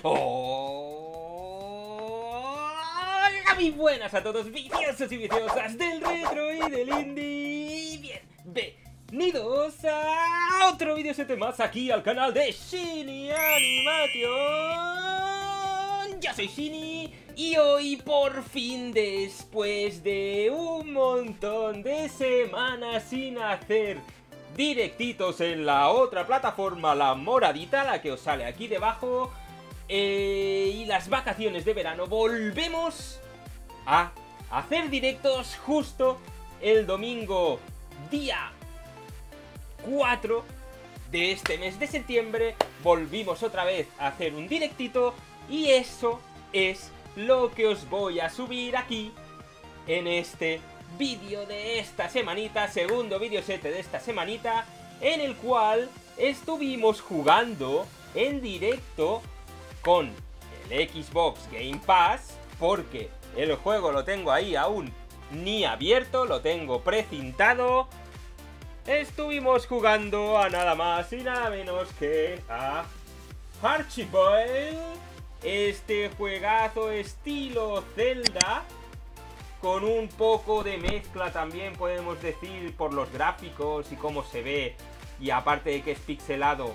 Hola, muy buenas a todos, viciosos y viciosas del retro y del indie. Bienvenidos a otro video más aquí al canal de Shini Animation. Yo soy Shini y hoy por fin, después de un montón de semanas sin hacer directitos en la otra plataforma, la moradita, la que os sale aquí debajo, eh, y las vacaciones de verano, volvemos a hacer directos justo el domingo día 4 de este mes de septiembre. Volvimos otra vez a hacer un directito y eso es lo que os voy a subir aquí en este vídeo de esta semanita, segundo vídeo set de esta semanita, en el cual estuvimos jugando en directo con el Xbox Game Pass, porque el juego lo tengo ahí aún ni abierto, lo tengo precintado. Estuvimos jugando a nada más y nada menos que a Archibald, este juegazo estilo Zelda, con un poco de mezcla también podemos decir por los gráficos y cómo se ve, y aparte de que es pixelado,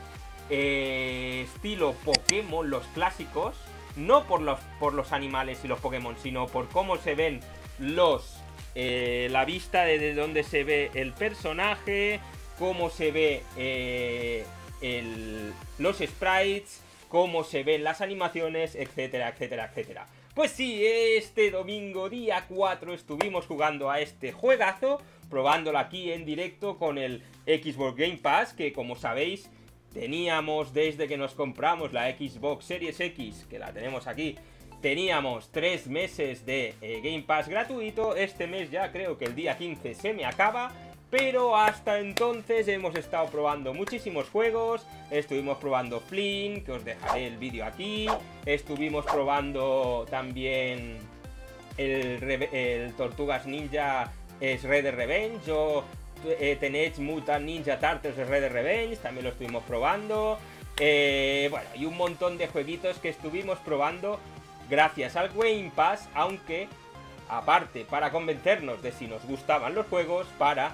eh, estilo Pokémon, los clásicos, no por los, por los animales y los Pokémon, sino por cómo se ven los... Eh, la vista de donde se ve el personaje, cómo se ve eh, los sprites, cómo se ven las animaciones, etcétera, etcétera, etcétera. Pues sí, este domingo día 4 estuvimos jugando a este juegazo, probándolo aquí en directo con el Xbox Game Pass, que como sabéis teníamos desde que nos compramos la Xbox Series X, que la tenemos aquí, teníamos tres meses de eh, Game Pass gratuito, este mes ya creo que el día 15 se me acaba, pero hasta entonces hemos estado probando muchísimos juegos, estuvimos probando Flynn, que os dejaré el vídeo aquí, estuvimos probando también el, Tortugas Ninja Shredder Revenge, o eh, Mutant Ninja Turtles Red Revenge, también lo estuvimos probando. Eh, bueno, y un montón de jueguitos que estuvimos probando gracias al Game Pass, aunque aparte para convencernos de si nos gustaban los juegos, para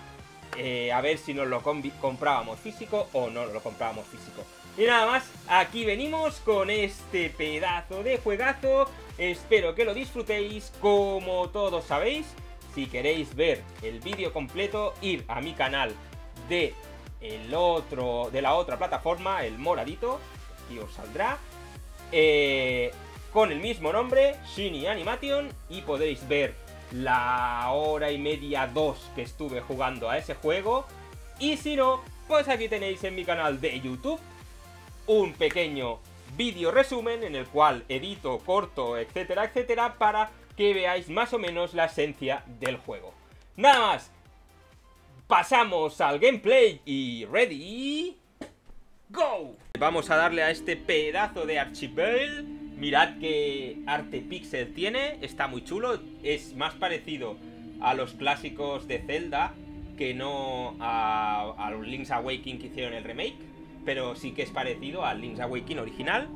eh, a ver si nos lo comprábamos físico o no lo comprábamos físico. Y nada más, aquí venimos con este pedazo de juegazo. Espero que lo disfrutéis como todos sabéis si queréis ver el vídeo completo, ir a mi canal de el otro de la otra plataforma, el moradito, aquí os saldrá, eh, con el mismo nombre, Shiny Animation, y podéis ver la hora y media, dos que estuve jugando a ese juego. Y si no, pues aquí tenéis en mi canal de YouTube un pequeño vídeo resumen en el cual edito, corto, etcétera, etcétera, para que veáis más o menos la esencia del juego. Nada más, pasamos al gameplay y ready, go. Vamos a darle a este pedazo de Archibald. Mirad qué arte pixel tiene, está muy chulo, es más parecido a los clásicos de Zelda que no a, a los Link's Awakening que hicieron el remake, pero sí que es parecido al Link's Awakening original.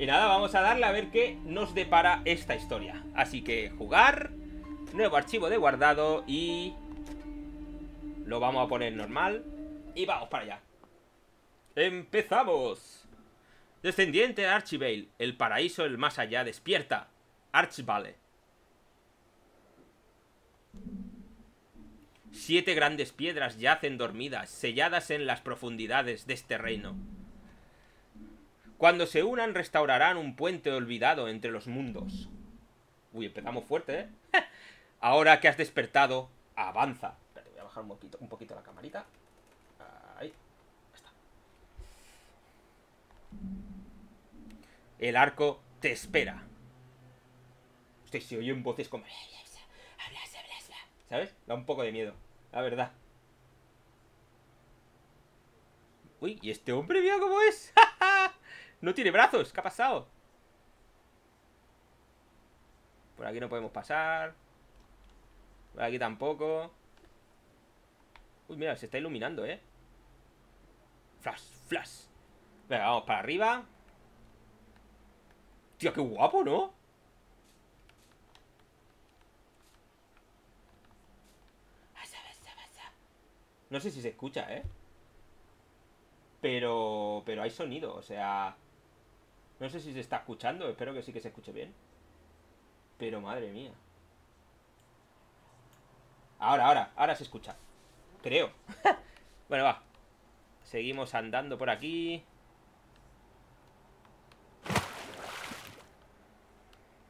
Y nada, vamos a darle a ver qué nos depara esta historia. Así que jugar, nuevo archivo de guardado y... Lo vamos a poner normal. Y vamos para allá. ¡Empezamos! Descendiente de Archibald, el paraíso el más allá despierta. Archibald. Siete grandes piedras yacen dormidas, selladas en las profundidades de este reino. Cuando se unan restaurarán un puente olvidado entre los mundos. Uy, empezamos fuerte, ¿eh? Ahora que has despertado, avanza. Espérate, voy a bajar un poquito, un poquito la camarita. Ahí. está. El arco te espera. Usted se oyen voces como... ¿Sabes? Da un poco de miedo, la verdad. Uy, ¿y este hombre mira cómo es? ¡No tiene brazos! ¿Qué ha pasado? Por aquí no podemos pasar. Por aquí tampoco. Uy, mira, se está iluminando, ¿eh? Flash, flash. Venga, vamos para arriba. Hostia, qué guapo, ¿no? No sé si se escucha, ¿eh? Pero... Pero hay sonido, o sea... No sé si se está escuchando, espero que sí que se escuche bien. Pero madre mía. Ahora, ahora, ahora se escucha. Creo. bueno, va. Seguimos andando por aquí.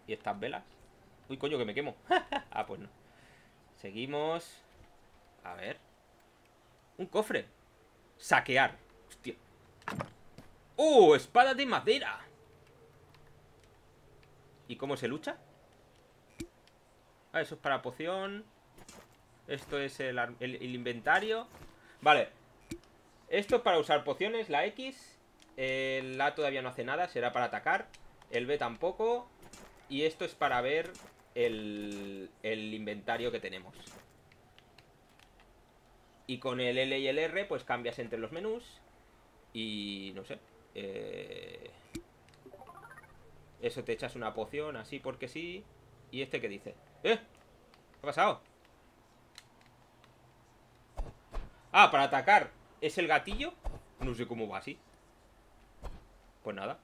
¿Y estas velas? Uy, coño, que me quemo. ah, pues no. Seguimos. A ver. Un cofre. Saquear. Hostia. ¡Oh! Espada de madera. ¿Y cómo se lucha? Ah, eso es para poción. Esto es el, inventario. Vale. Esto es para usar pociones, la X. El A todavía no hace nada, será para atacar. El B tampoco. Y esto es para ver el, el inventario que tenemos. Y con el L y el R, pues cambias entre los menús. Y no sé. Eh, eso te echas una poción así porque sí. ¿Y este qué dice? ¿Eh? ¿Qué ha pasado? Ah, para atacar. ¿Es el gatillo? No sé cómo va así. Pues nada.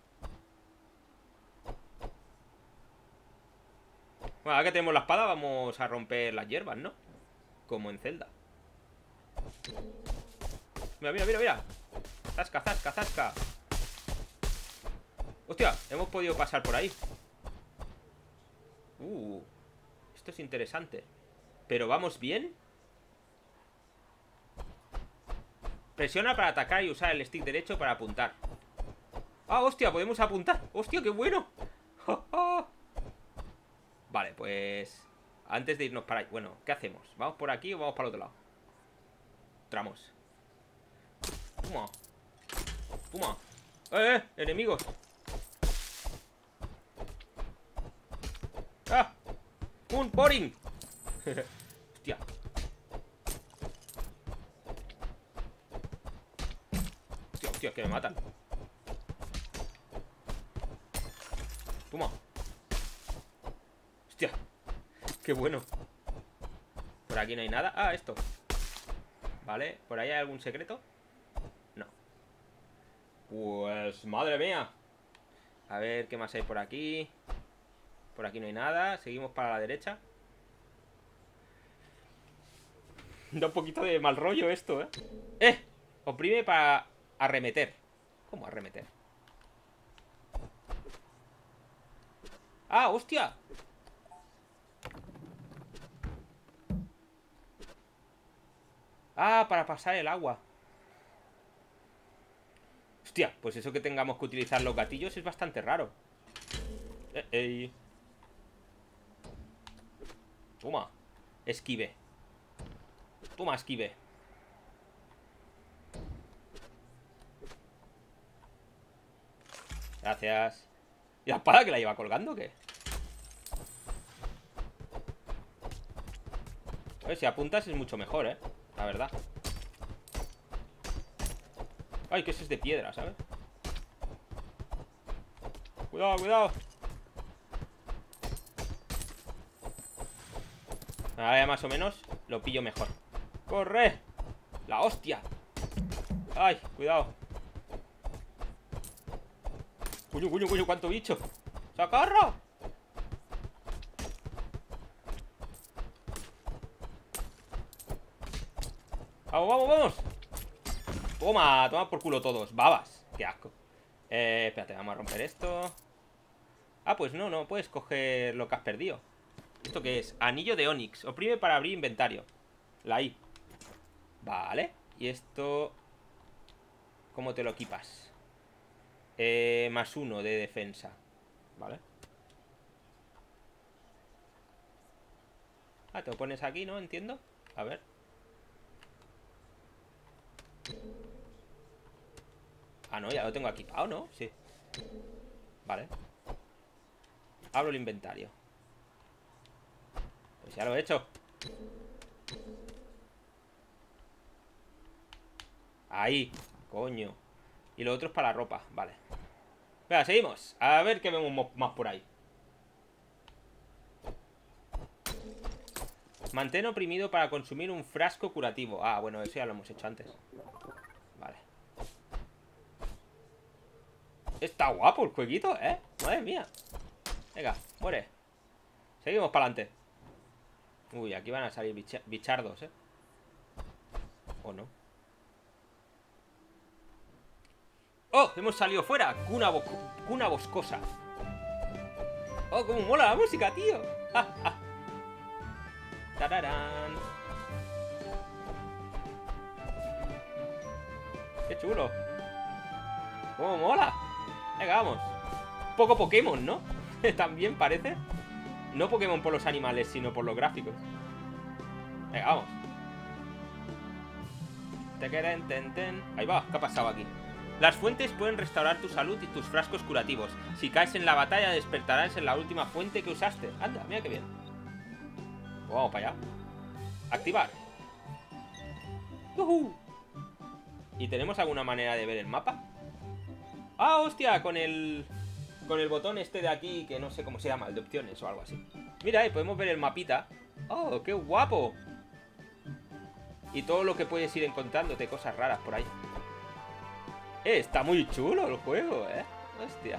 Bueno, ahora que tenemos la espada vamos a romper las hierbas, ¿no? Como en Zelda. Mira, mira, mira, mira. Zasca, zasca, zasca. Hostia, hemos podido pasar por ahí. Uh, esto es interesante. ¿Pero vamos bien? Presiona para atacar y usar el stick derecho para apuntar. ¡Ah, hostia! Podemos apuntar. ¡Hostia, qué bueno! Vale, pues... Antes de irnos para ahí... Bueno, ¿qué hacemos? ¿Vamos por aquí o vamos para el otro lado? Tramos. Toma. Toma. ¡Eh, eh! ¡Enemigos! ¡Ah! ¡Un boring! Hostia. Hostia, hostia, que me matan. Toma. Hostia. Qué bueno. Por aquí no hay nada. Ah, esto. Vale. ¿Por ahí hay algún secreto? No. Pues, madre mía. A ver, ¿qué más hay por aquí? Por aquí no hay nada. Seguimos para la derecha. Da un poquito de mal rollo esto, ¿eh? ¡Eh! Oprime para arremeter. ¿Cómo arremeter? ¡Ah, hostia! Ah, para pasar el agua. Hostia, pues eso que tengamos que utilizar los gatillos es bastante raro. Eh, Toma. Esquive. Toma, esquive. Gracias. ¿Y la espada que la lleva colgando o qué? A ver, si apuntas es mucho mejor, ¿eh? La verdad Ay, que ese es de piedra, ¿sabes? Cuidado, cuidado Ahora ya más o menos lo pillo mejor ¡Corre! ¡La hostia! ¡Ay, cuidado! ¡Cuyo, cuyo, cuyo! ¿Cuánto bicho? ¡Socorro! ¡Vamos, vamos, vamos! Toma, toma por culo todos Babas, qué asco eh, Espérate, vamos a romper esto Ah, pues no, no, puedes coger lo que has perdido ¿Esto qué es? Anillo de Onix. Oprime para abrir inventario. La I. Vale. Y esto... ¿Cómo te lo equipas? Eh, más uno de defensa. Vale. Ah, te lo pones aquí, ¿no? Entiendo. A ver. Ah, no, ya lo tengo Ah, ¿no? Sí. Vale. Abro el inventario Pues ya lo he hecho Ahí Coño Y lo otro es para la ropa Vale Venga, seguimos. A ver qué vemos más por ahí. Mantén oprimido para consumir un frasco curativo. Ah, bueno, eso ya lo hemos hecho antes. Vale. Está guapo el jueguito, ¿eh? Madre mía. Venga, muere. Seguimos para adelante. Uy, aquí van a salir bichardos, ¿eh? ¿O no? ¡Oh! Hemos salido fuera. Cuna, cuna boscosa. ¡Oh, cómo mola la música, tío! ¡Ja, ja! ¡Tararán! ¡Qué chulo! ¡Cómo mola! Venga, vamos. Poco Pokémon, ¿no? También parece. No Pokémon por los animales, sino por los gráficos. Venga, vamos. Ahí va, ¿qué ha pasado aquí? Las fuentes pueden restaurar tu salud y tus frascos curativos. Si caes en la batalla, despertarás en la última fuente que usaste. Anda, mira qué bien. Pues vamos para allá. Activar. ¿Y tenemos alguna manera de ver el mapa? ¡Ah, hostia! Con el... Con el botón este de aquí, que no sé cómo se llama, el de opciones o algo así. Mira, ahí podemos ver el mapita. ¡Oh, qué guapo! Y todo lo que puedes ir encontrándote, cosas raras por ahí. Eh, está muy chulo el juego, ¿eh? Hostia.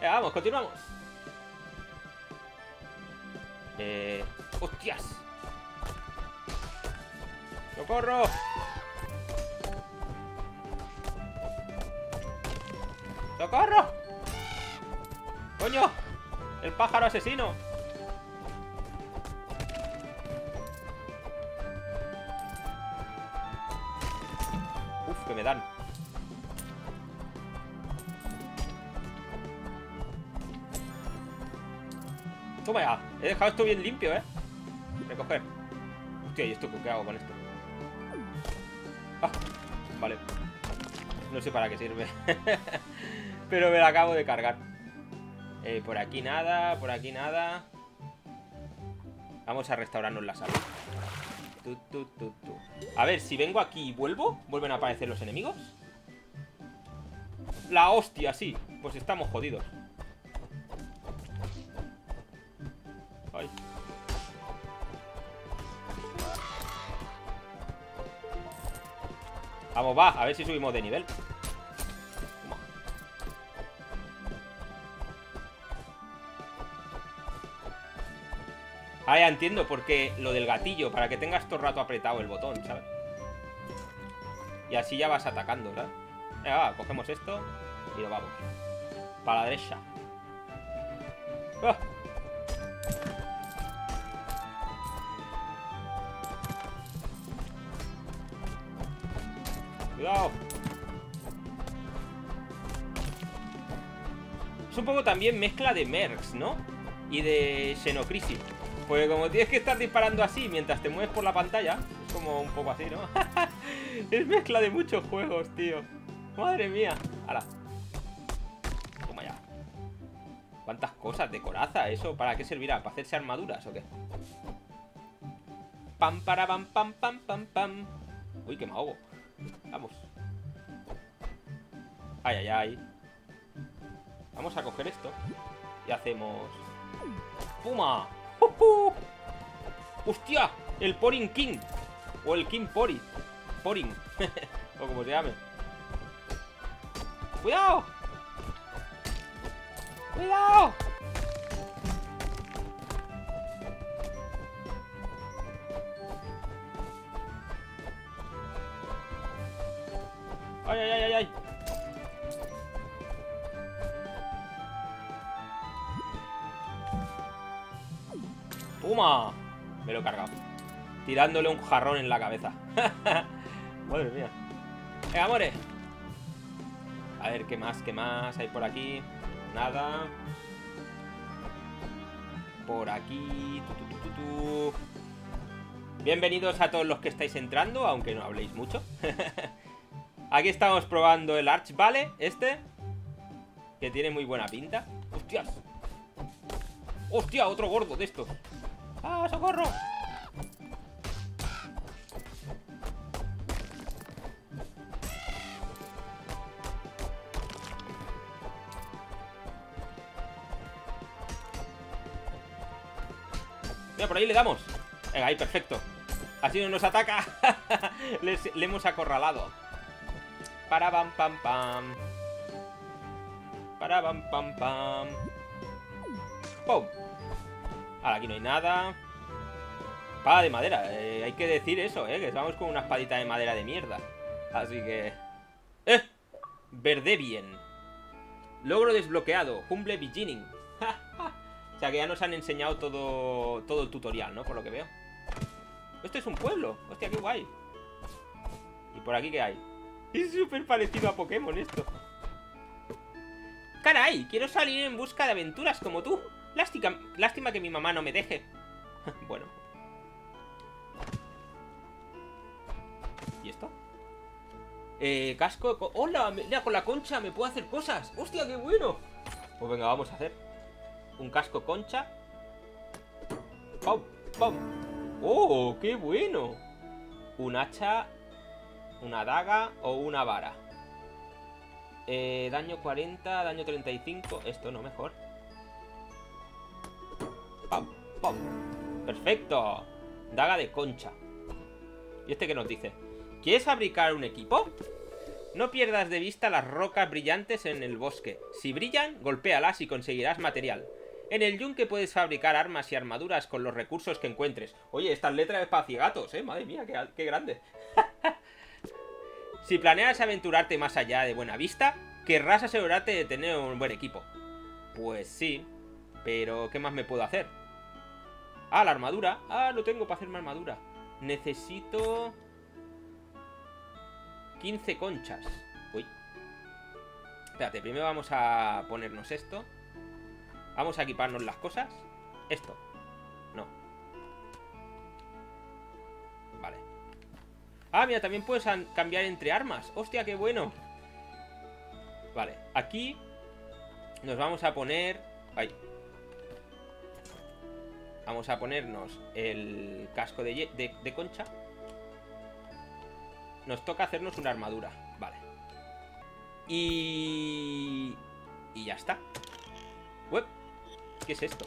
vamos, continuamos. Eh... ¡Hostias! ¡Socorro! ¡Socorro! ¡Coño! ¡El pájaro asesino! Uf, que me dan. Toma ya. He dejado esto bien limpio, ¿eh? Recoger. Hostia, ¿y esto qué hago con esto? Ah, vale. No sé para qué sirve. Pero me la acabo de cargar. Eh, por aquí nada, por aquí nada. Vamos a restaurarnos la salud. a ver, si vengo aquí y vuelvo, ¿vuelven a aparecer los enemigos? La hostia, sí. Pues estamos jodidos. Vamos, va, a ver si subimos de nivel Ah, ya entiendo, porque lo del gatillo, para que tengas todo el rato apretado el botón, ¿sabes? Y así ya vas atacando, ¿verdad? Venga, va, cogemos esto y lo vamos. Para la derecha. ¡Ah! Es un poco también mezcla de Mercs, ¿no? Y de Xenocrisis. Porque como tienes que estar disparando así mientras te mueves por la pantalla, es como un poco así, ¿no? es mezcla de muchos juegos, tío. Madre mía. ¡Hala! Toma ya. ¿Cuántas cosas de coraza? ¿Eso para qué servirá? ¿Para hacerse armaduras o qué? Pam, para, pam, pam, pam, pam, pam. Uy, que me ahogo. Vamos. Ay, ay, ay. Vamos a coger esto. Y hacemos... ¡Puma! ¡Hostia! El Poring King. O el King Pori. Poring. o como se llame. ¡Cuidado! ¡Cuidado! Tirándole un jarrón en la cabeza. Madre mía. Venga, amores. A ver, ¿qué más? ¿Qué más hay por aquí? Nada. Por aquí. Bienvenidos a todos los que estáis entrando, aunque no habléis mucho. aquí estamos probando el Arch Vale, este. Que tiene muy buena pinta. ¡Hostias! ¡Hostia! Otro gordo de estos. ¡Ah, socorro! Ahí le damos. Venga, ahí, perfecto. Así no nos ataca. le hemos acorralado. Para pam pam pam. Para pam pam pam. ¡Pum! Ahora aquí no hay nada. Espada de madera. Eh, hay que decir eso, ¿eh? Que estamos con una espadita de madera de mierda. Así que... ¡Eh! Verde bien. Logro desbloqueado. Humble beginning. O sea que ya nos han enseñado todo, todo el tutorial, ¿no? Por lo que veo. Esto es un pueblo. Hostia, qué guay. ¿Y por aquí qué hay? Es súper parecido a Pokémon esto. ¡Caray! Quiero salir en busca de aventuras como tú. Lástima, lástima que mi mamá no me deje. bueno. ¿Y esto? Eh, casco... ¡Hola! Mira, con la concha me puedo hacer cosas. ¡Hostia, qué bueno! Pues venga, vamos a hacer un casco concha. ¡Pum! ¡Pum! ¡Oh, qué bueno! Un hacha, una daga o una vara. Eh, daño 40, daño 35. Esto no, mejor. ¡Pum! ¡Pum! ¡Perfecto! Daga de concha. ¿Y este qué nos dice? ¿Quieres fabricar un equipo? No pierdas de vista las rocas brillantes en el bosque. Si brillan, golpéalas y conseguirás material. En el yunque puedes fabricar armas y armaduras con los recursos que encuentres. Oye, estas letras es para cigatos, ¿eh? Madre mía, qué, qué grande. si planeas aventurarte más allá de buena vista, querrás asegurarte de tener un buen equipo. Pues sí, pero ¿qué más me puedo hacer? Ah, la armadura. Ah, no tengo para hacerme armadura. Necesito... 15 conchas. Uy. Espérate, primero vamos a ponernos esto. Vamos a equiparnos las cosas. Esto. No. Vale. Ah, mira, también puedes cambiar entre armas. Hostia, qué bueno. Vale, aquí nos vamos a poner... Ahí. Vamos a ponernos el casco de, de, concha. Nos toca hacernos una armadura. Vale. Y... Y ya está. Web. ¿Qué es esto?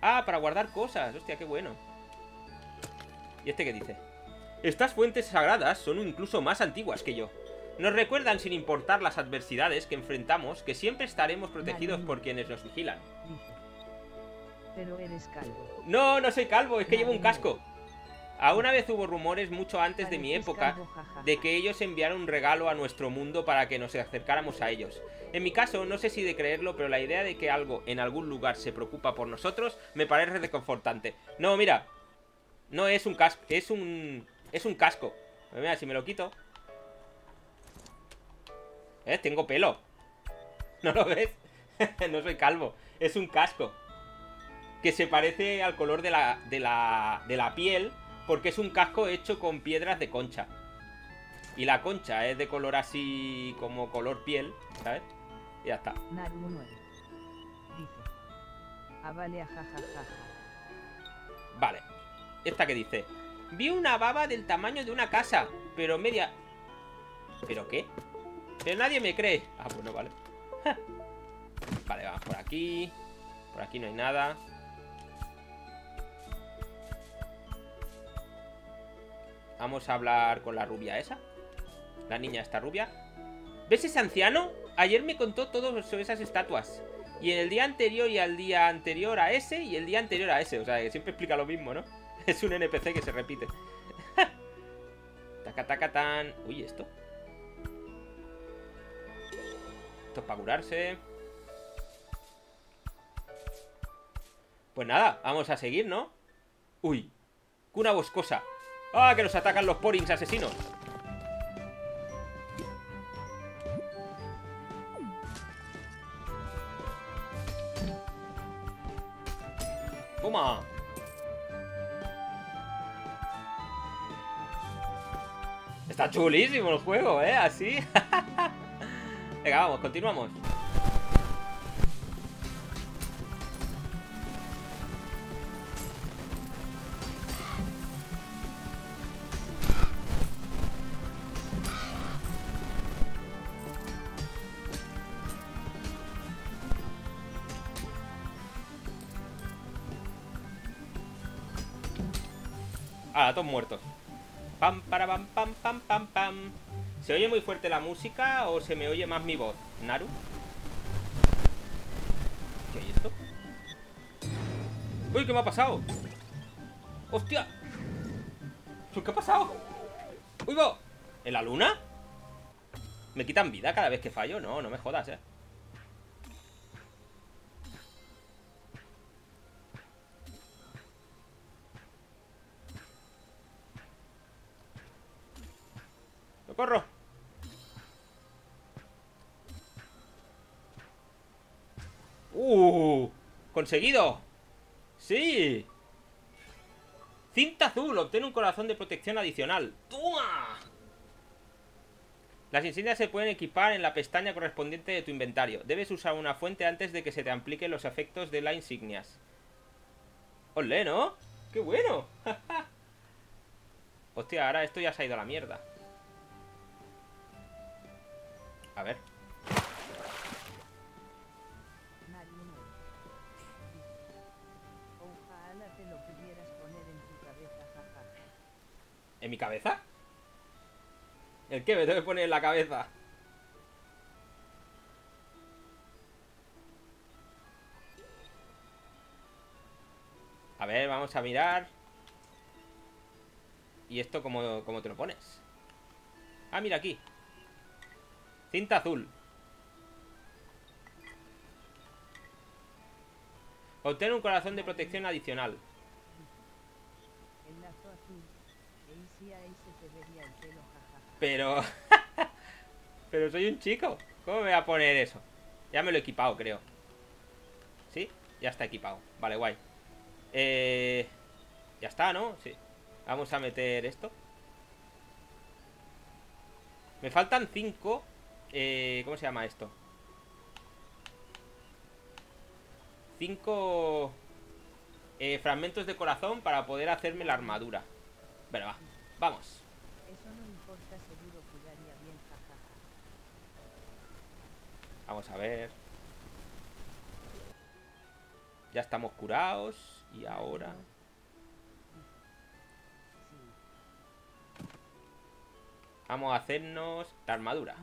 Ah, para guardar cosas. Hostia, qué bueno. ¿Y este qué dice? Estas fuentes sagradas son incluso más antiguas que yo. Nos recuerdan, sin importar las adversidades que enfrentamos, que siempre estaremos protegidos por quienes nos vigilan. Pero eres calvo. No, no soy calvo, es que llevo un casco. Alguna vez hubo rumores mucho antes de mi época de que ellos enviaron un regalo a nuestro mundo para que nos acercáramos a ellos. En mi caso, no sé si de creerlo, pero la idea de que algo en algún lugar se preocupa por nosotros me parece reconfortante. No, mira. No es un casco, es un... Es un casco. Mira, si me lo quito. ¿Eh? Tengo pelo. ¿No lo ves? no soy calvo. Es un casco. Que se parece al color de la, de la, de la piel porque es un casco hecho con piedras de concha. Y la concha es de color así como color piel, ¿sabes? Y ya está. Narumo 9. Dice. Ah, vale, Vale. Esta que dice. Vi una baba del tamaño de una casa, pero media... ¿Pero qué? Pero nadie me cree. Ah, bueno, vale. vale, vamos por aquí. Por aquí no hay nada. Vamos a hablar con la rubia esa. La niña esta rubia. ¿Ves ese anciano? Ayer me contó todo sobre esas estatuas. Y el día anterior y al día anterior a ese y el día anterior a ese. O sea, que siempre explica lo mismo, ¿no? Es un NPC que se repite. taca, taca. Uy, ¿esto? Esto es para curarse. Pues nada, vamos a seguir, ¿no? Uy, cuna boscosa. ¡Ah, que nos atacan los porings asesinos! ¡Toma! Está chulísimo el juego, ¿eh? Así. Venga, vamos, continuamos. Muertos. Pam, para, pam, pam, pam, pam, pam. ¿Se oye muy fuerte la música o se me oye más mi voz? ¿Naru? ¿Qué hay esto? ¡Uy, qué me ha pasado! ¡Hostia! ¿Qué ha pasado? ¡Uy, va! ¿En la luna? ¿Me quitan vida cada vez que fallo? No, no me jodas, eh corro! ¡Uh! ¡Conseguido! ¡Sí! Cinta azul, obtiene un corazón de protección adicional. ¡Toma! Las insignias se pueden equipar en la pestaña correspondiente de tu inventario. Debes usar una fuente antes de que se te apliquen los efectos de las insignias. ¡Olé, ¿no? ¡Qué bueno! Hostia, ahora esto ya se ha ido a la mierda. A ver. Ojalá te lo pudieras poner en tu cabeza. ¿En mi cabeza? ¿El qué me tengo que poner en la cabeza? A ver, vamos a mirar. ¿Y esto cómo, cómo te lo pones? Ah, mira aquí. Cinta azul. Obtener un corazón de protección adicional. Pero... Pero soy un chico. ¿Cómo me voy a poner eso? Ya me lo he equipado, creo. ¿Sí? Ya está equipado. Vale, guay. Eh... Ya está, ¿no? Sí. Vamos a meter esto. Me faltan cinco eh, ¿Cómo se llama esto? Cinco eh, fragmentos de corazón para poder hacerme la armadura. Bueno, va, vamos. Eso no importa, seguro quedaría bien, jajaja. Vamos a ver. Ya estamos curados. Y ahora... Vamos a hacernos la armadura.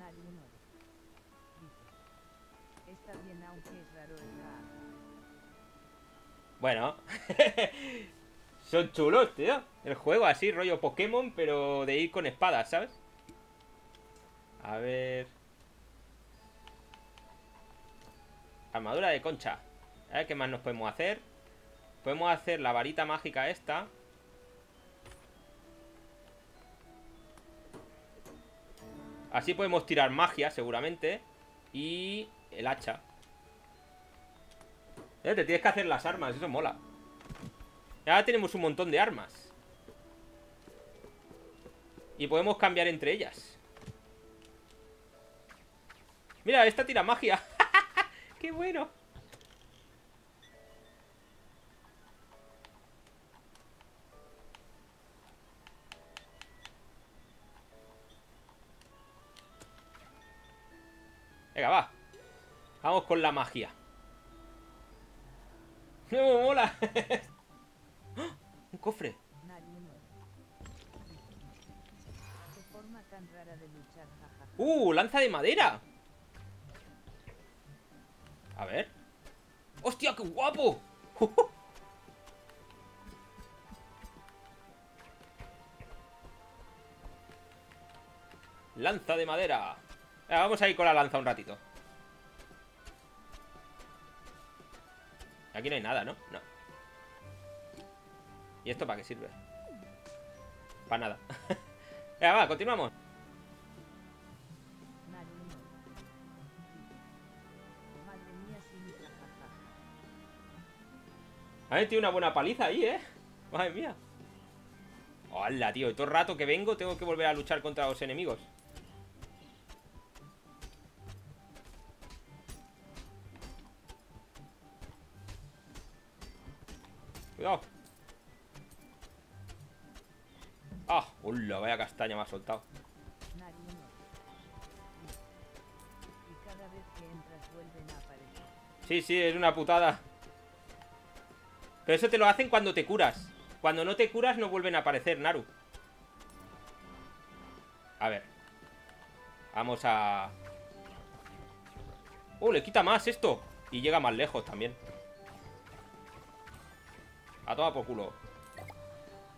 Aunque es raro. Bueno. Son chulos, tío. El juego así, rollo Pokémon, pero de ir con espadas, ¿sabes? A ver... Armadura de concha. A ver qué más nos podemos hacer. Podemos hacer la varita mágica esta. Así podemos tirar magia, seguramente. Y el hacha. Eh, te tienes que hacer las armas, eso mola. Ya tenemos un montón de armas. Y podemos cambiar entre ellas. Mira, esta tira magia. ¡Qué bueno! Con la magia. ¡No, mola! Un cofre. ¡Uh! ¡Lanza de madera! A ver. ¡Hostia, qué guapo! Lanza de madera. Vamos a ir con la lanza un ratito. Aquí no hay nada, ¿no? No. ¿Y esto para qué sirve? Para nada. Venga, va, continuamos. Ha metido una buena paliza ahí, ¿eh? Madre mía. Hola, tío. Y todo el rato que vengo tengo que volver a luchar contra los enemigos. Cuidado. Ah, hola, vaya castaña me ha soltado. Sí, sí, es una putada. Pero eso te lo hacen cuando te curas. Cuando no te curas no vuelven a aparecer, Naru. A ver. Vamos a... ¡Oh, le quita más esto! Y llega más lejos también. A tomar por culo.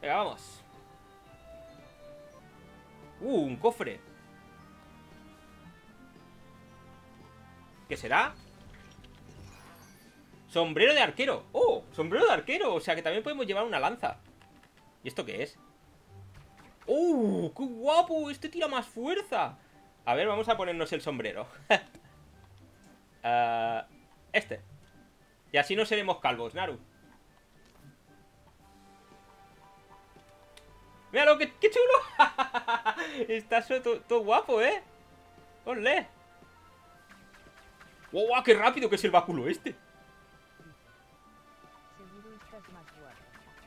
Venga, vamos. ¡Uh, un cofre! ¿Qué será? Sombrero de arquero. ¡Oh! Sombrero de arquero. O sea que también podemos llevar una lanza. ¿Y esto qué es? ¡Oh! ¡Qué guapo! Este tira más fuerza. A ver, vamos a ponernos el sombrero. uh, este. Y así no seremos calvos, Naru. ¡Míralo! ¡Qué, qué chulo! Está todo, guapo, ¿eh? ¡Olé! ¡Wow! ¡Qué rápido que es el báculo este! Estás.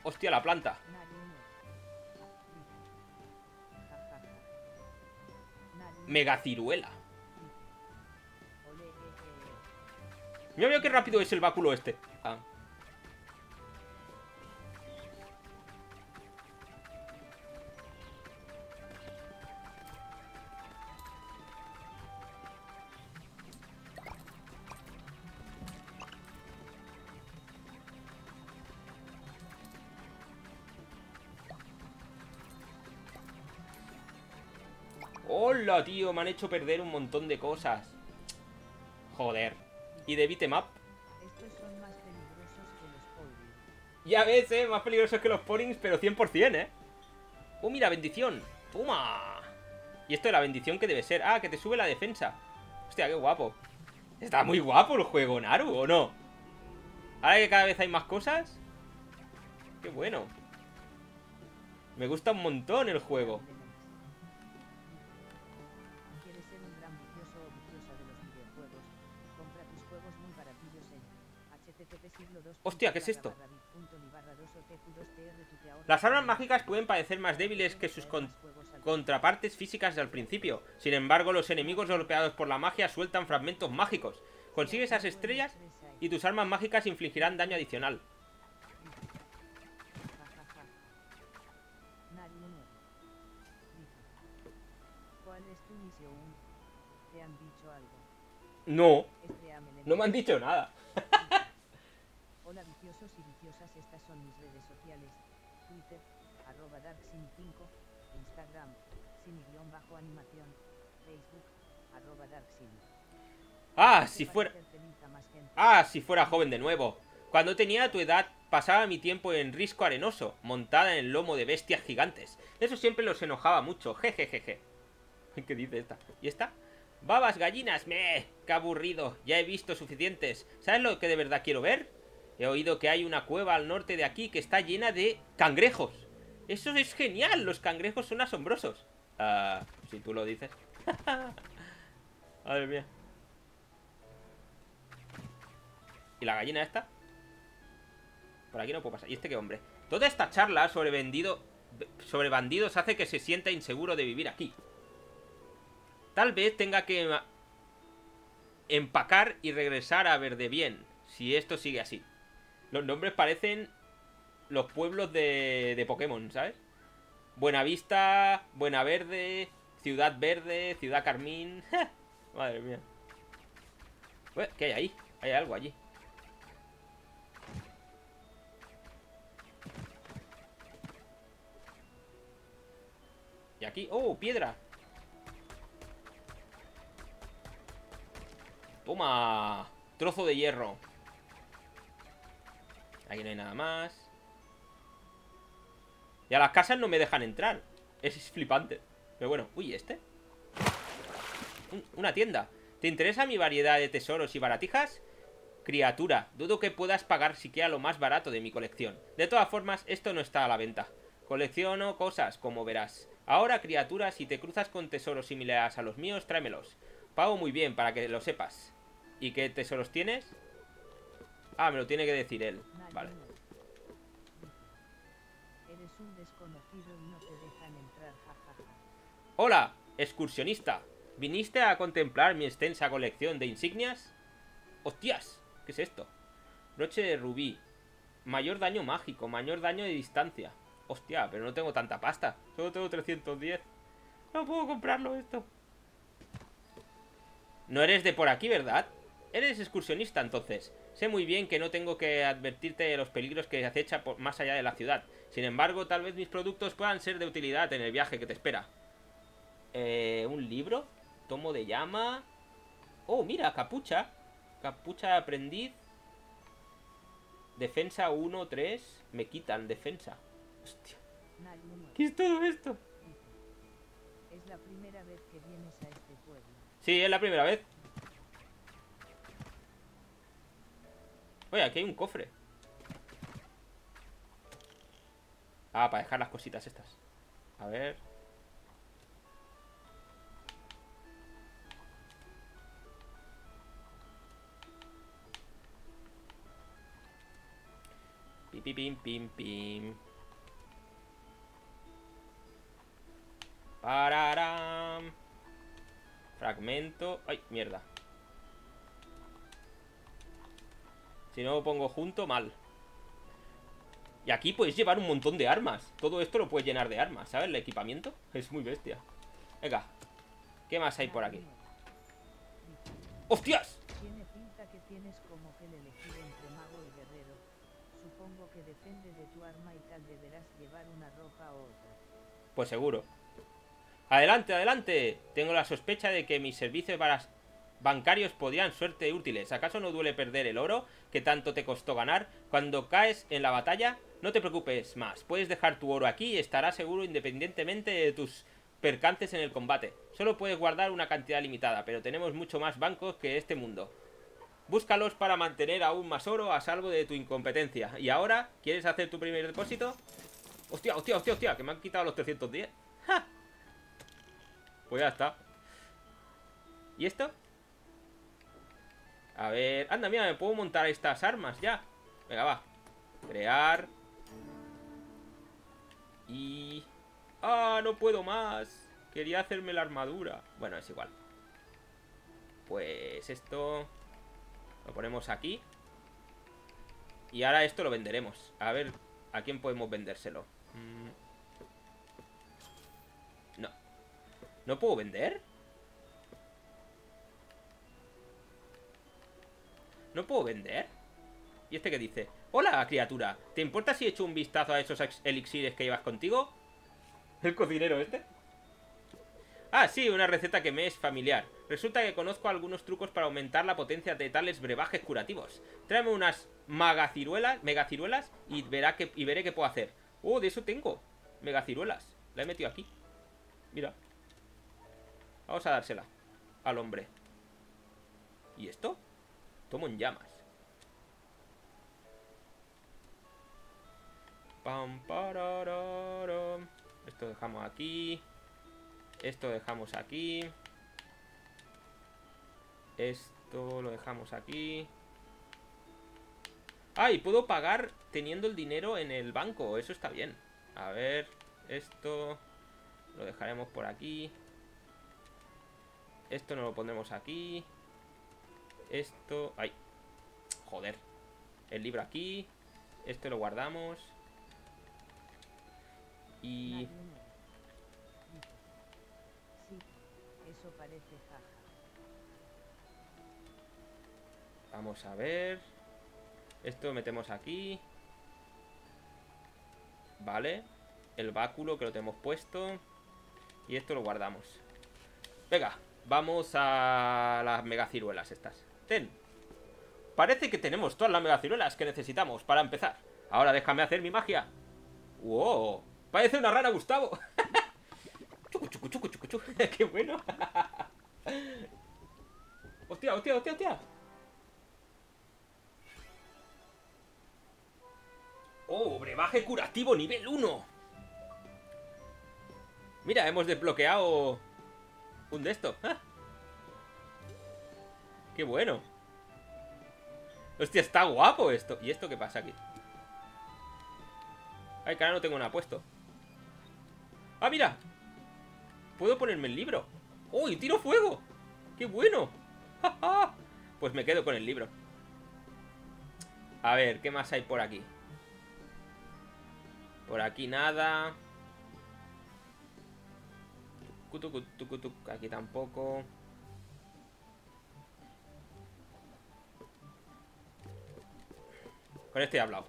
Hostia, la planta. Ole, eh, eh. Mira, mira qué rápido es el báculo este. Tío, me han hecho perder un montón de cosas. Joder. ¿Y de beat'em up? Estos son más peligrosos que los. Ya ves, eh, más peligrosos que los porings, pero 100%, eh. Oh, mira, bendición. Toma. Y esto de la bendición que debe ser. Ah, que te sube la defensa. Hostia, qué guapo. Está muy guapo el juego, Naru, ¿o no? Ahora que cada vez hay más cosas. Qué bueno. Me gusta un montón el juego. Hostia, ¿qué es esto? Las armas mágicas pueden parecer más débiles que sus con- contrapartes físicas al principio. Sin embargo, los enemigos golpeados por la magia sueltan fragmentos mágicos. Consigue esas estrellas y tus armas mágicas infligirán daño adicional. No, Estréame no me han dicho nada. Hola viciosos y viciosas, estas son mis redes sociales. Twitter, arroba darksin5, Instagram, sin guion bajo animación, Facebook, arroba darksin. Ah, ¿Qué si fuera... Ah, si fuera joven de nuevo. Cuando tenía tu edad, pasaba mi tiempo en risco arenoso, montada en el lomo de bestias gigantes. Eso siempre los enojaba mucho, jejejeje. ¿Qué dice esta? ¿Y esta? Babas, gallinas, me, qué aburrido, ya he visto suficientes. ¿Sabes lo que de verdad quiero ver? He oído que hay una cueva al norte de aquí que está llena de cangrejos. Eso es genial, los cangrejos son asombrosos. Ah, si tú lo dices. Madre mía. ¿Y la gallina esta? Por aquí no puedo pasar. ¿Y este qué hombre? Toda esta charla sobre vendido. sobre bandidos hace que se sienta inseguro de vivir aquí. Tal vez tenga que empacar y regresar a Verde Bien. Si esto sigue así. Los nombres parecen los pueblos de, de Pokémon, ¿sabes? Buenavista, Buena Verde, Ciudad Verde, Ciudad Carmín. Madre mía. Ué, ¿Qué hay ahí? Hay algo allí. Y aquí... ¡Oh, piedra! ¡Toma! Trozo de hierro. Aquí no hay nada más. Y a las casas no me dejan entrar. Es flipante. Pero bueno, uy, ¿este? Un- una tienda. ¿Te interesa mi variedad de tesoros y baratijas? Criatura, dudo que puedas pagar siquiera lo más barato de mi colección. De todas formas, esto no está a la venta. Colecciono cosas, como verás. Ahora, criatura, si te cruzas con tesoros similares a los míos, tráemelos. Pago muy bien, para que lo sepas. ¿Y qué tesoros tienes? Ah, me lo tiene que decir él. Vale. nuevo. Dice. Eres un desconocido y no te dejan entrar, jajaja. Hola, excursionista. ¿Viniste a contemplar mi extensa colección de insignias? ¡Hostias! ¿Qué es esto? Broche de rubí. Mayor daño mágico, mayor daño de distancia. Hostia, pero no tengo tanta pasta. Solo tengo 310. No puedo comprarlo esto. No eres de por aquí, ¿verdad? Eres excursionista, entonces. Sé muy bien que no tengo que advertirte de los peligros que acecha por más allá de la ciudad. Sin embargo, tal vez mis productos puedan ser de utilidad en el viaje que te espera. Eh, ¿Un libro? Tomo de llama. Oh, mira, capucha. Capucha de aprendiz. Defensa 1, 3. Me quitan defensa. Hostia. ¿Qué es todo esto? Es la primera vez que vienes a este pueblo. Sí, es la primera vez. Oye, aquí hay un cofre. Ah, para dejar las cositas estas. A ver. Pim, pim, pim, pim. Pararam. Fragmento. ¡Ay, mierda! Si no lo pongo junto, mal. Y aquí puedes llevar un montón de armas. Todo esto lo puedes llenar de armas, ¿sabes? El equipamiento es muy bestia. Venga. ¿Qué más hay por aquí? ¡Hostias! Tiene pinta que tienes como que el elegir entre mago y guerrero. Supongo que depende de tu arma y tal deberás llevar una roja o otra. Pues seguro. Adelante, adelante. Tengo la sospecha de que mis servicios baras- bancarios podrían suerte útiles. ¿Acaso no duele perder el oro que tanto te costó ganar? Cuando caes en la batalla, no te preocupes más. Puedes dejar tu oro aquí y estarás seguro independientemente de tus percances en el combate. Solo puedes guardar una cantidad limitada, pero tenemos mucho más bancos que este mundo. Búscalos para mantener aún más oro a salvo de tu incompetencia. ¿Y ahora? ¿Quieres hacer tu primer depósito? Hostia, hostia, hostia, hostia, que me han quitado los 310. ¡Ja! Pues ya está. ¿Y esto? A ver... Anda, mira, me puedo montar estas armas ya. Venga, va. Crear. Y... ¡Ah, no puedo más! Quería hacerme la armadura. Bueno, es igual. Pues esto... Lo ponemos aquí. Y ahora esto lo venderemos. A ver, ¿a quién podemos vendérselo? Mm. No. ¿No puedo vender? ¿No puedo vender? ¿Y este qué dice? Hola, criatura. ¿Te importa si echo un vistazo a esos elixires que llevas contigo? ¿El cocinero este? Ah, sí, una receta que me es familiar. Resulta que conozco algunos trucos para aumentar la potencia de tales brebajes curativos. Tráeme unas megaciruelas y, verá que, y veré qué puedo hacer. Oh, de eso tengo. Megaciruelas. La he metido aquí. Mira. Vamos a dársela al hombre. ¿Y esto? Tomo en llamas. Pam. Esto dejamos aquí. Esto dejamos aquí. Esto lo dejamos aquí. Ah, y puedo pagar teniendo el dinero en el banco. Eso está bien. A ver, esto lo dejaremos por aquí. Esto no lo pondremos aquí. Esto... ¡Ay! Joder. El libro aquí. Esto lo guardamos. Y... Sí, eso parece jaja. Vamos a ver. Esto lo metemos aquí. Vale. El báculo que lo tenemos puesto. Y esto lo guardamos. Venga, vamos a las megaciruelas estas. Parece que tenemos todas las megaciruelas que necesitamos para empezar. Ahora déjame hacer mi magia. ¡Wow! Parece una rana Gustavo. chucu, chucu, chucu, chucu, chucu. ¡Qué bueno! hostia, hostia, hostia, hostia. ¡Oh! Brebaje curativo nivel 1. Mira, hemos desbloqueado un de estos. ¡Ah! ¡Qué bueno! Hostia, está guapo esto. ¿Y esto qué pasa aquí? Ay, ahora no tengo nada puesto. ¡Ah, mira! Puedo ponerme el libro. ¡Oh, y tiro fuego! ¡Qué bueno! Pues me quedo con el libro. A ver, ¿qué más hay por aquí? Por aquí nada. Aquí tampoco. Con este he hablado.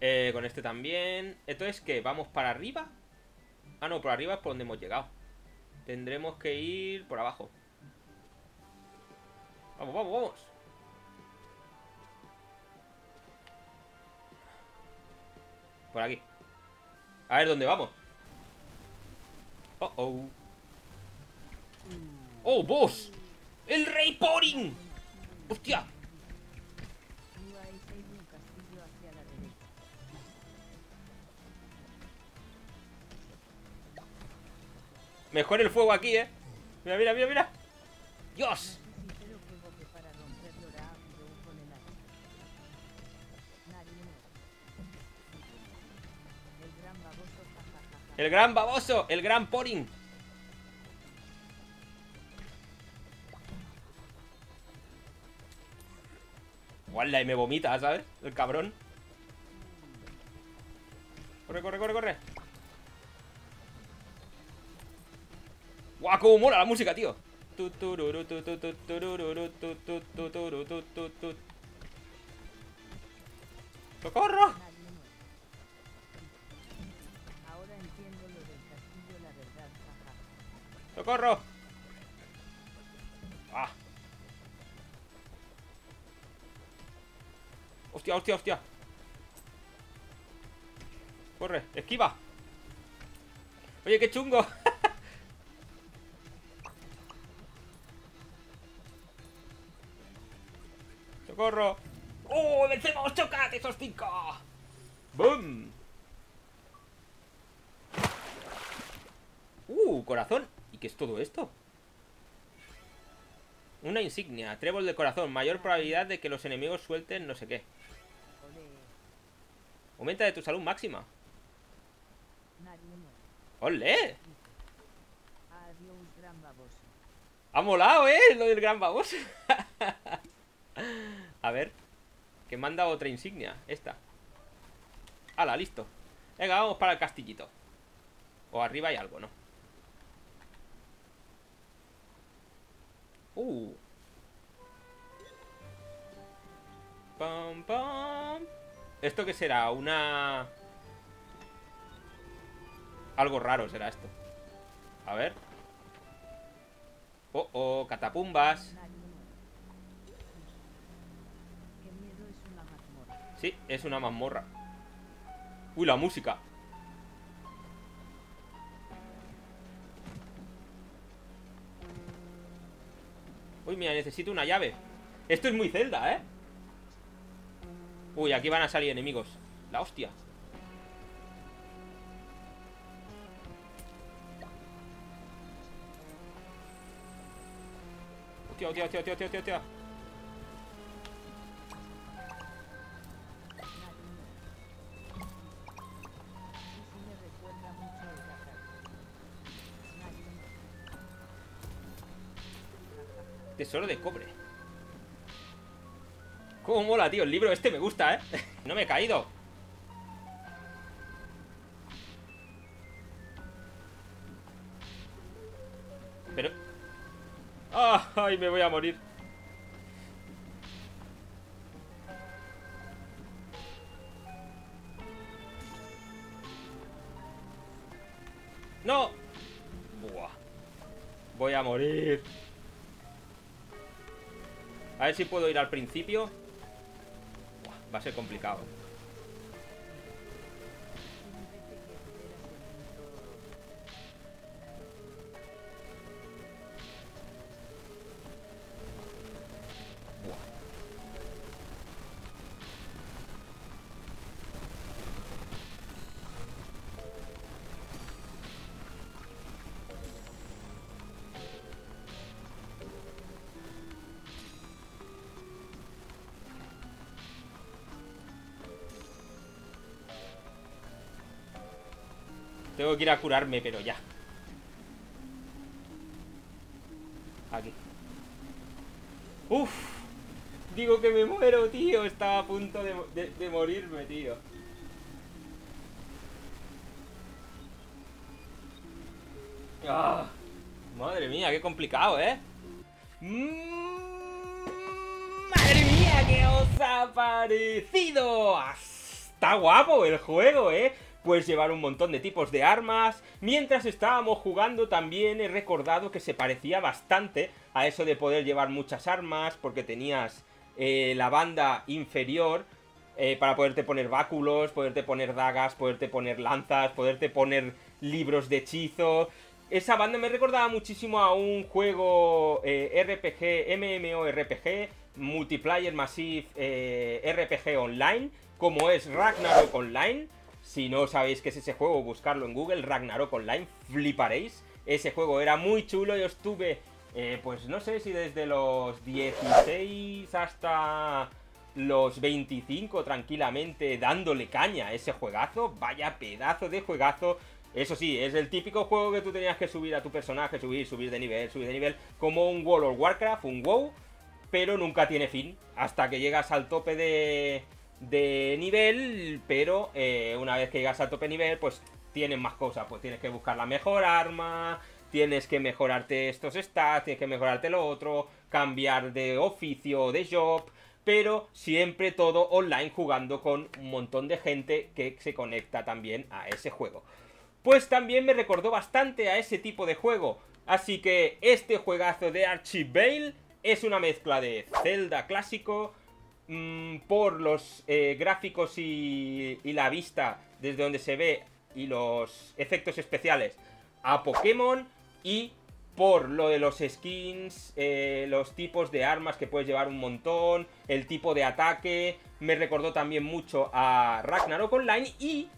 Eh, con este también. Entonces, ¿qué? ¿Vamos para arriba? Ah, no, por arriba es por donde hemos llegado. Tendremos que ir por abajo. Vamos, vamos, vamos. Por aquí. A ver dónde vamos. Oh, oh. ¡Oh, boss! ¡El rey Poring! ¡Hostia! Mejor el fuego aquí, ¿eh? Mira, mira, mira, mira. ¡Dios! El gran baboso, el gran poring. Guarda, y me vomita, ¿sabes? El cabrón. Corre, corre, corre, corre. ¡Guau, cómo mola la música, tío! ¡Socorro! ¡Socorro! ¡Hostia, hostia, hostia! ¡Corre! ¡Esquiva! ¡Oye, qué chungo! ¡Socorro! ¡Oh! ¡Vencemos! ¡Chocate esos cinco! ¡Bum! ¡Uh! Corazón ¿Y qué es todo esto? Una insignia, trébol de corazón, mayor probabilidad de que los enemigos suelten no sé qué. Aumenta de tu salud máxima. ¡Ole! Ha molado, ¿eh? Lo del gran baboso. A ver. Que manda otra insignia. Esta. ¡Hala, listo! Venga, vamos para el castillito. O arriba hay algo, ¿no? Uh. Pam, pam. ¿Esto qué será? Una... Algo raro será esto. A ver. Oh, oh, catapumbas. Sí, es una mazmorra. Uy, la música. Uy, mira, necesito una llave Esto es muy celda, ¿eh? Uy, aquí van a salir enemigos. La hostia. Hostia, hostia, hostia, hostia, hostia, hostia. Tesoro de cobre Cómo mola, tío, el libro este me gusta, ¿eh? no me he caído Pero... ¡Ay, me voy a morir! ¡No! Buah. Voy a morir a ver si puedo ir al principio. Va a ser complicado. Tengo que ir a curarme, pero ya Aquí Uf Digo que me muero, tío Estaba a punto de, morirme, tío ¡Ah! Madre mía, qué complicado, ¿eh? Mm, ¡Madre mía, qué os ha parecido! Está guapo el juego, ¿eh? Puedes llevar un montón de tipos de armas. Mientras estábamos jugando también he recordado que se parecía bastante a eso de poder llevar muchas armas, porque tenías eh, la banda inferior eh, para poderte poner báculos, poderte poner dagas, poderte poner lanzas, poderte poner libros de hechizo. Esa banda me recordaba muchísimo a un juego eh, RPG, MMORPG, Multiplayer Massive RPG Online, como es Ragnarok Online si no sabéis qué es ese juego, buscarlo en Google, Ragnarok Online, fliparéis. Ese juego era muy chulo, yo estuve, eh, pues no sé si desde los 16 hasta los 25 tranquilamente dándole caña a ese juegazo. Vaya pedazo de juegazo. Eso sí, es el típico juego que tú tenías que subir a tu personaje, subir, subir de nivel, subir de nivel, como un World of Warcraft, un WoW, pero nunca tiene fin. Hasta que llegas al tope de, de nivel, pero eh, una vez que llegas a tope nivel, pues tienes más cosas, pues tienes que buscar la mejor arma, tienes que mejorarte estos stats, tienes que mejorarte lo otro, cambiar de oficio de job, pero siempre todo online jugando con un montón de gente que se conecta también a ese juego. Pues también me recordó bastante a ese tipo de juego, así que este juegazo de Archie es una mezcla de Zelda clásico, Mm, por los eh, gráficos y, la vista desde donde se ve y los efectos especiales a Pokémon y por lo de los skins, eh, los tipos de armas que puedes llevar un montón, el tipo de ataque, me recordó también mucho a Ragnarok Online y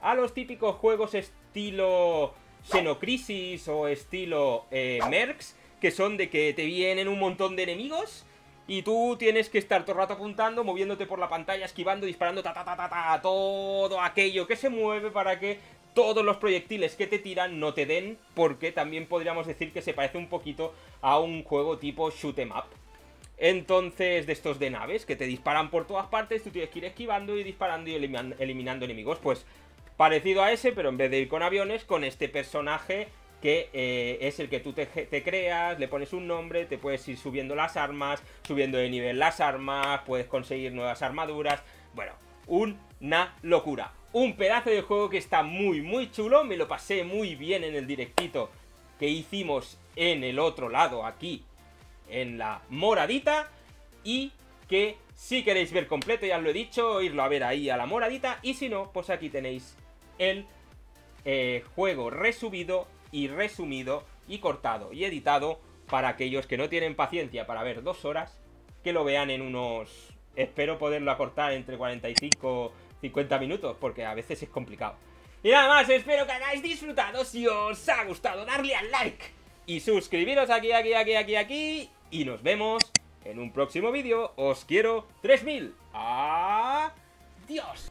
a los típicos juegos estilo Xenocrisis o estilo eh, Mercs, que son de que te vienen un montón de enemigos y tú tienes que estar todo el rato apuntando, moviéndote por la pantalla, esquivando, disparando, ta, ta, ta, ta, ta, todo aquello que se mueve para que todos los proyectiles que te tiran no te den, porque también podríamos decir que se parece un poquito a un juego tipo shoot em up. Entonces, de estos de naves, que te disparan por todas partes, tú tienes que ir esquivando y disparando y eliminando enemigos. Pues parecido a ese, pero en vez de ir con aviones, con este personaje que eh, es el que tú te, creas, le pones un nombre, te puedes ir subiendo las armas, subiendo de nivel las armas, puedes conseguir nuevas armaduras. Bueno, una locura. Un pedazo de juego que está muy, muy chulo. Me lo pasé muy bien en el directito que hicimos en el otro lado, aquí, en la moradita. Y que si queréis ver completo, ya os lo he dicho, irlo a ver ahí a la moradita. Y si no, pues aquí tenéis el eh, juego resubido y resumido y cortado y editado para aquellos que no tienen paciencia para ver dos horas, que lo vean en unos... Espero poderlo acortar entre 45 y 50 minutos, porque a veces es complicado. Y nada más, espero que hayáis disfrutado. Si os ha gustado, darle al like y suscribiros aquí, aquí, aquí, aquí, aquí. Y nos vemos en un próximo vídeo. Os quiero 3000. Adiós.